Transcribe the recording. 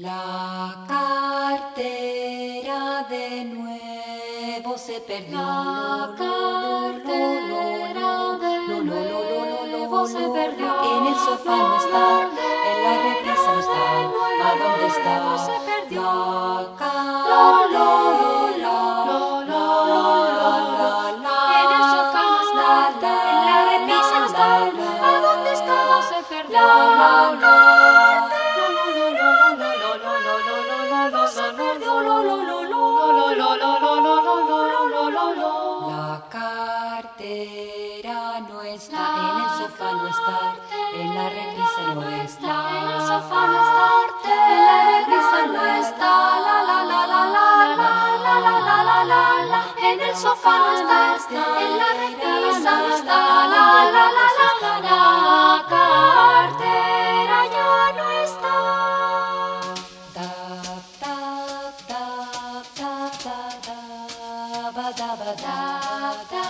La cartera de nuevo se perdió. La cartera de nuevo se perdió. En el sofá no está, en la repisa no está. ¿A dónde está? Se perdió. La cartera. En el sofá no está, en la repisa no está. ¿A dónde está? Se perdió. cartera no está, en el sofá no está, en la repisa no está, en el sofá no está, en la repisa no está, la la la la la la la la la la en el sofá no está, en la repisa no está, la la la la la cartera ya no está. Ta ta ta ta ta ta ba da ba da da